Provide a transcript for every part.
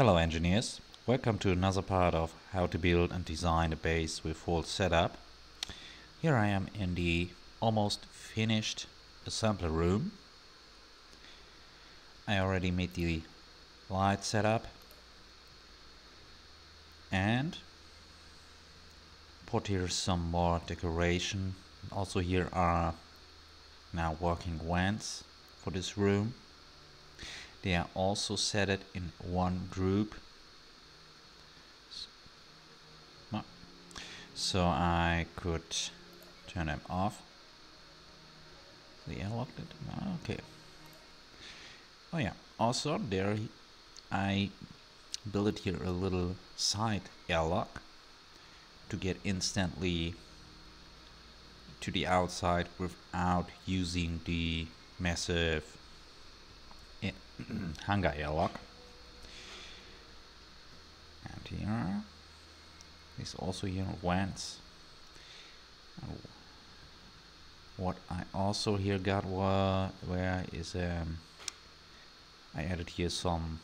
Hello engineers, welcome to another part of how to build and design a base with full setup. Here I am in the almost finished assembly room. I already made the light setup and put here some more decoration. Also here are now working vents for this room. They are also set it in one group. So I could turn them off. The airlock it? Ah, okay. Oh yeah. Also there I built here a little side airlock to get instantly to the outside without using the massive hangar airlock. And here is also here vents. What I also here got where is um I added here some,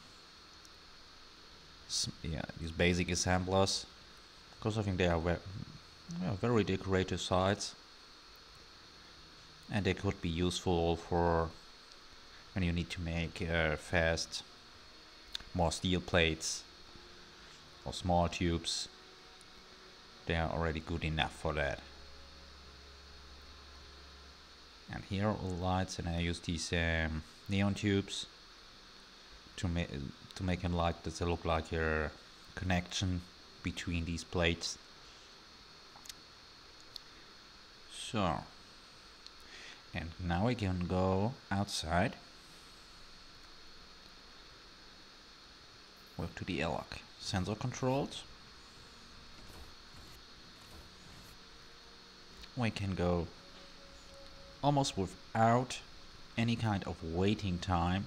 some yeah these basic assemblers because I think they are very, very decorative sides and they could be useful for when you need to make uh, fast more steel plates or small tubes. They are already good enough for that. And here are lights and I use these um, neon tubes to make to make a light that look like a connection between these plates. So and now we can go outside Work to the airlock. Sensor controls we can go almost without any kind of waiting time.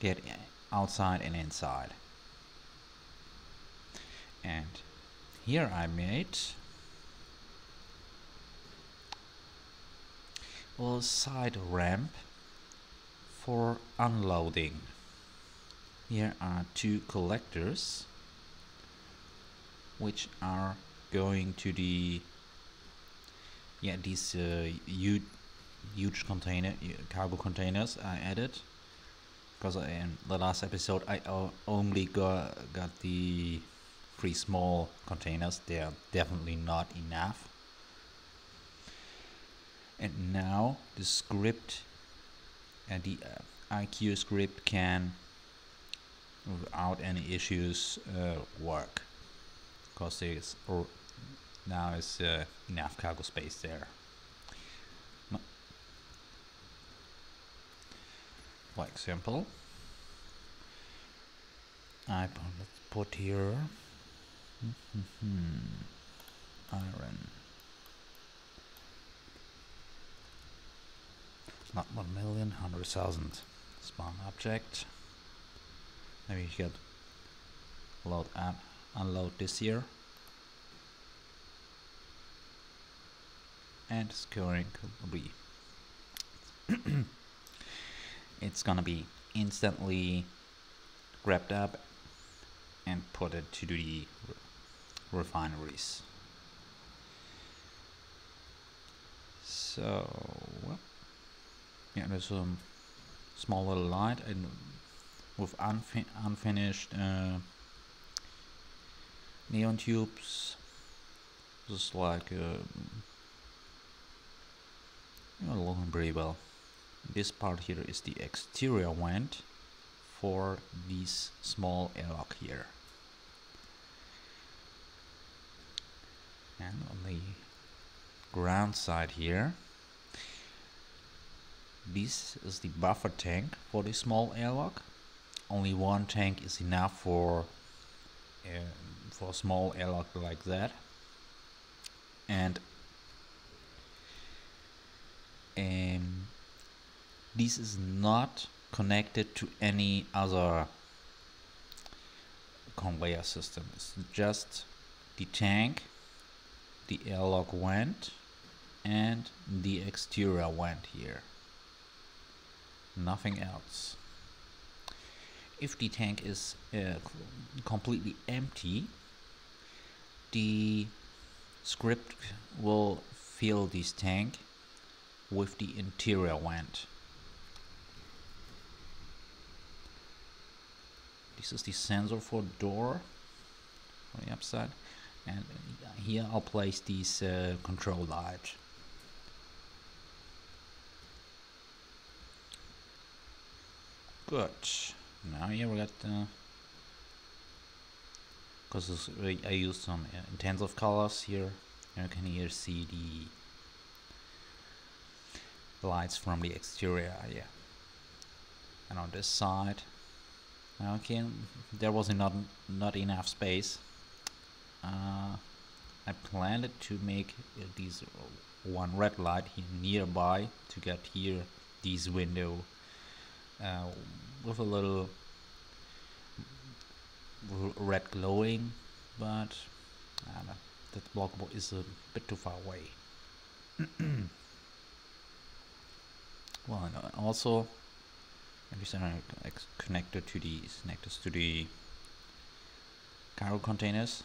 Get outside and inside. And here I made a side ramp for unloading here are two collectors which are going to the yeah these uh, huge huge container cargo containers I added. Because in the last episode I only got got the three small containers. They are definitely not enough. And now the script and the uh, IQ script can without any issues uh, work. Because there's or now is uh, enough cargo space there. For example I put here iron. Not 1 million, 100,000 spawn object. Maybe you should load and unload this here. And scoring be it's gonna be instantly grabbed up and put it to the refineries. So, yeah, there's a small little light and with unfi unfinished uh, neon tubes. Just like uh, you know, looking pretty well. This part here is the exterior vent for this small airlock here. And on the ground side here this is the buffer tank for the small airlock. Only one tank is enough for uh, for a small airlock like that. And um, this is not connected to any other conveyor system. It's just the tank, the airlock went and the exterior went here nothing else if the tank is uh, completely empty, the script will fill this tank with the interior vent. This is the sensor for door on the upside and here I'll place these uh, control lights. Good. Now here we got because uh, I used some uh, intensive colors here. You can here see the lights from the exterior yeah and on this side okay there was not not enough space uh, I planned to make uh, these uh, one red light here nearby to get here this window uh, with a little red glowing but that block is a bit too far away. Well and also these are connected to the connected to the cargo containers.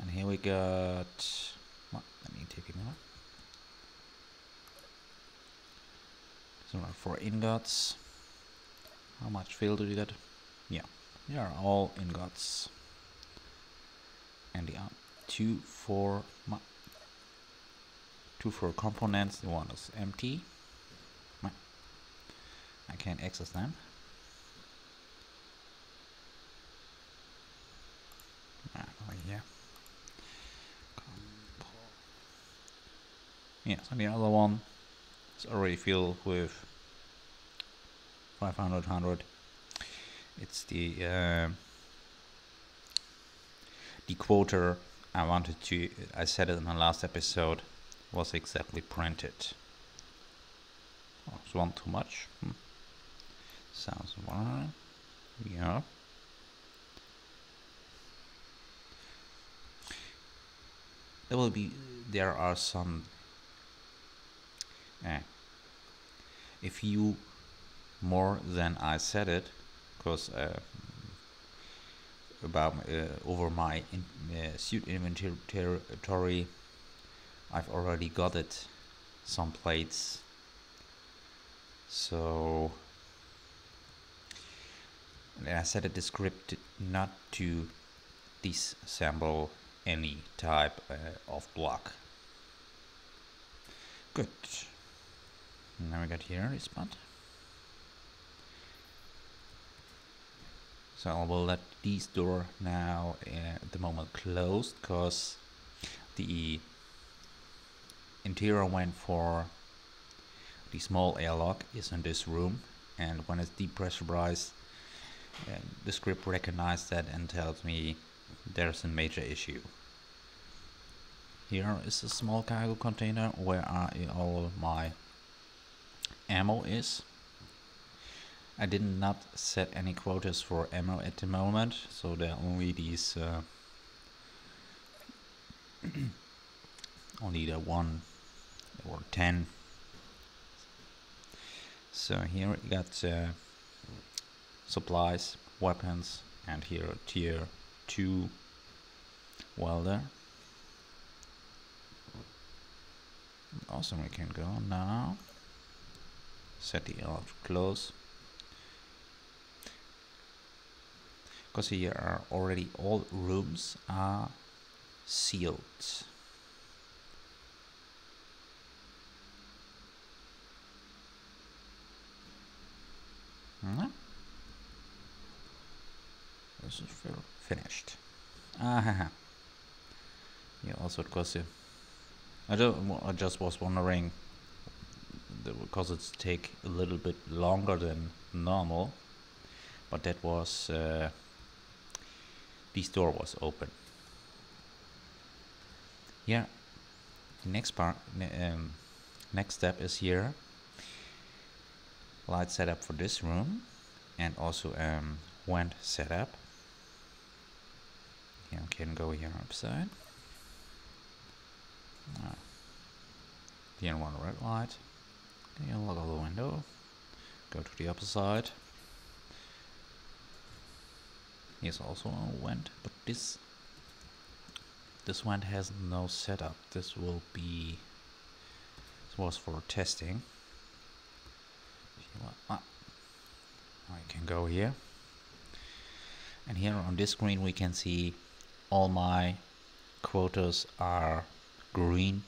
And here we got well, let me take it out so for ingots how much fill do you get? Yeah. They are all ingots and the two for two for components. The one is empty. I can't access them. Ah, yeah. right yes and the other one is already filled with 500 100 it's the uh, the quota I wanted to I said it in the last episode was exactly printed. Oh, one too much. Hmm. sounds one yeah. There will be there are some eh, if you more than I said it because uh, about uh, over my in, uh, suit inventory I've already got it some plates. So I set the script not to disassemble any type uh, of block. Good. Now we got here this spot so I will let this door now uh, at the moment closed because the interior vent for the small airlock is in this room and when it's depressurized uh, the script recognizes that and tells me there's a major issue. Here is a small cargo container where all my ammo is I did not set any quotas for ammo at the moment so there are only these uh, only the one or ten. So here we got uh, supplies weapons and here tier 2 welder. Awesome we can go now. Set the out close because here are already all rooms are sealed. Hmm? this is finished. Ah yeah also because I, don't, I just was wondering because it's take a little bit longer than normal but that was uh, this door was open. Yeah. The next part um, next step is here. Light setup for this room and also um, vent setup. Yeah, can go here upside. Uh, the one red light. Okay, look out the window. Go to the opposite Here's also a vent, but this this vent has no setup. This will be this was for testing. Ah, I can go here, and here on this screen we can see all my quotas are green.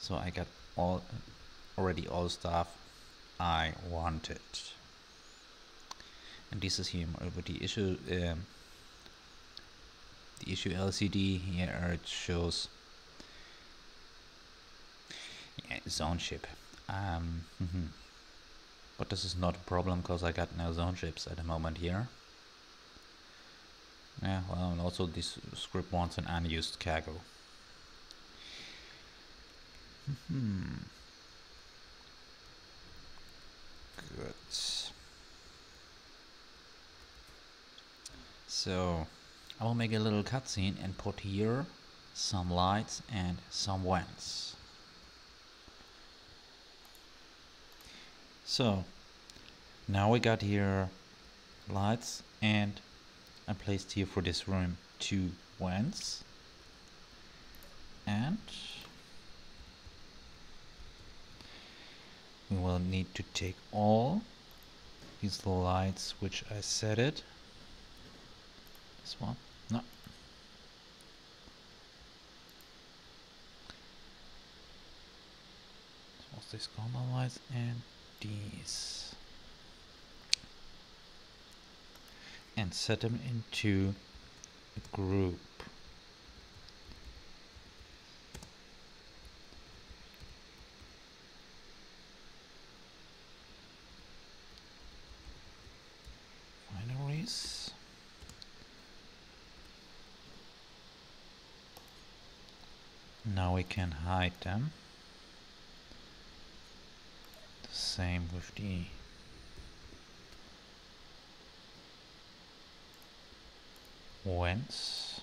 So I got all already all stuff I wanted. And this is here over the issue um, the issue LCD here it shows yeah, zone ship. Um, mm -hmm. But this is not a problem because I got no zone ships at the moment here. Yeah, well, and also this script wants an unused cargo. Hmm. Good. So, I will make a little cutscene and put here some lights and some vents. So, now we got here lights and I placed here for this room two vents and we will need to take all these lights which I set it this one no. What's this common lights and these. And set them into a group Binaries. Now we can hide them. The same with the whence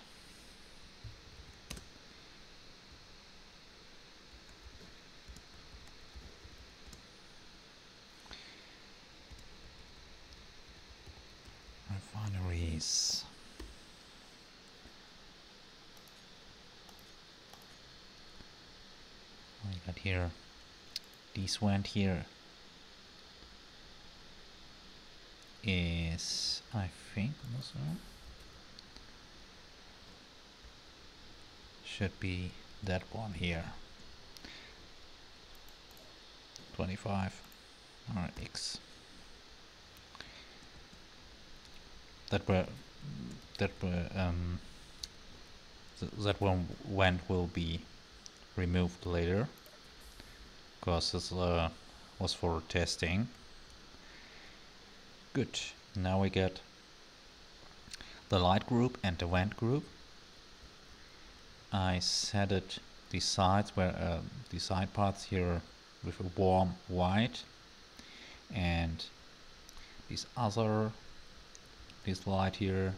refineries here. This went here is I think should be that one here. 25 RX that were that were um, th that one when will be removed later this uh, was for testing Good. Now we get the light group and the vent group. I set it the sides where uh, the side parts here with a warm white and this other this light here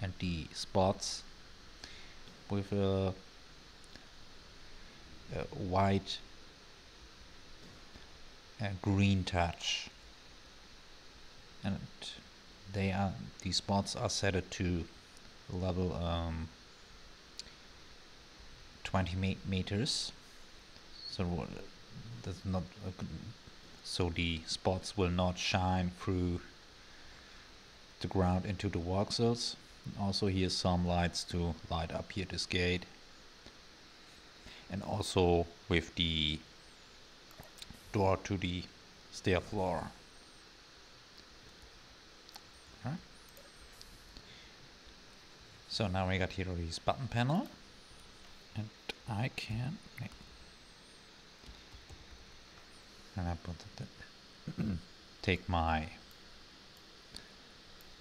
and the spots with a, a white a green touch. And they are these spots are set to level um, 20 meters. So that's not so the spots will not shine through the ground into the voxels. Also here some lights to light up here this gate. And also with the door to the stair floor So now we got here this button panel and I can and I put the, take my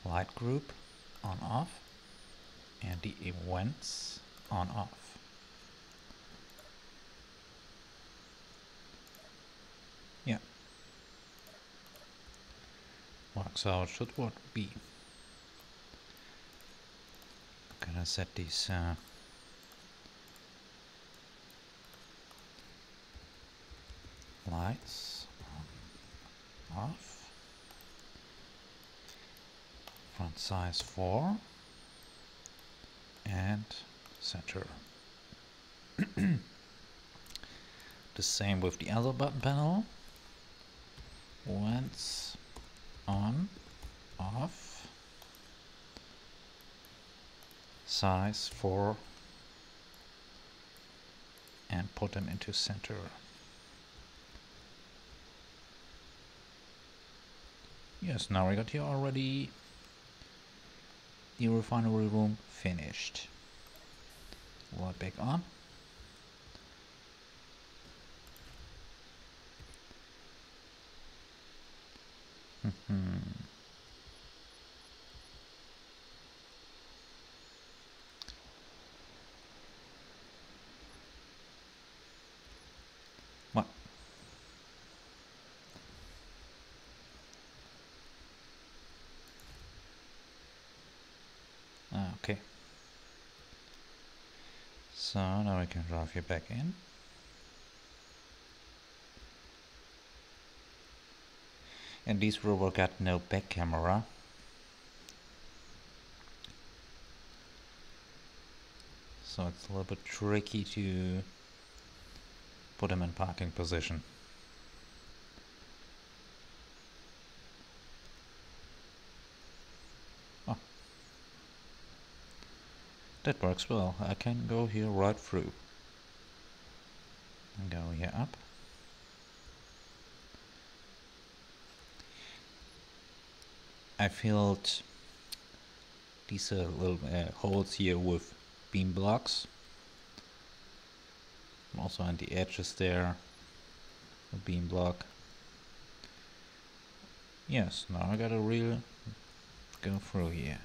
light group on off and the events on off. Yeah. Works out should what be gonna set these uh, lights off Front size 4 and center. the same with the other button panel. Once on, off, size 4 and put them into center. Yes, now we got here already the refinery room finished. Light back on. What? Ah, okay. So now we can drive you back in. And this rover got no back camera. So it's a little bit tricky to put them in parking position. Oh. That works well. I can go here right through. And go here up. I filled these uh, little uh, holes here with beam blocks. Also on the edges there, a beam block. Yes, now I gotta really go through here.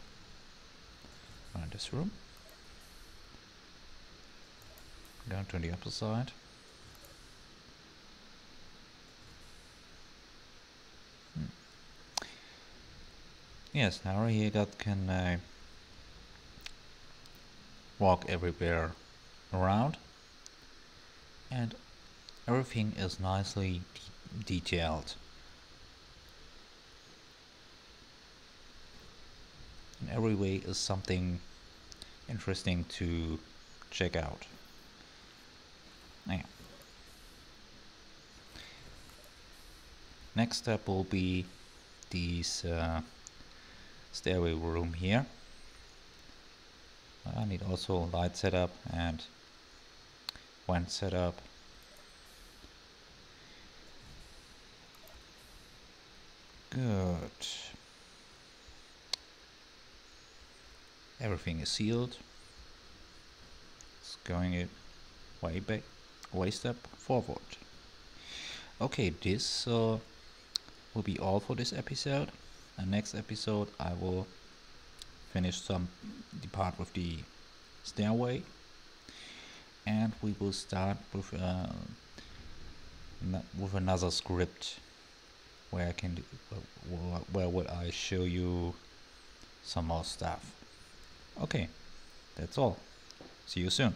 Around this room. Go to the upper side. Yes, now got can uh, walk everywhere around and everything is nicely de detailed. In every way is something interesting to check out. Yeah. Next step will be these uh, stairway room here. I need also light setup and vent setup. Good. Everything is sealed. It's going it way back, way step forward. Okay, this uh, will be all for this episode and next episode I will finish some the part with the stairway. And we will start with uh, with another script where I can do, where, where would I show you some more stuff. Okay that's all. See you soon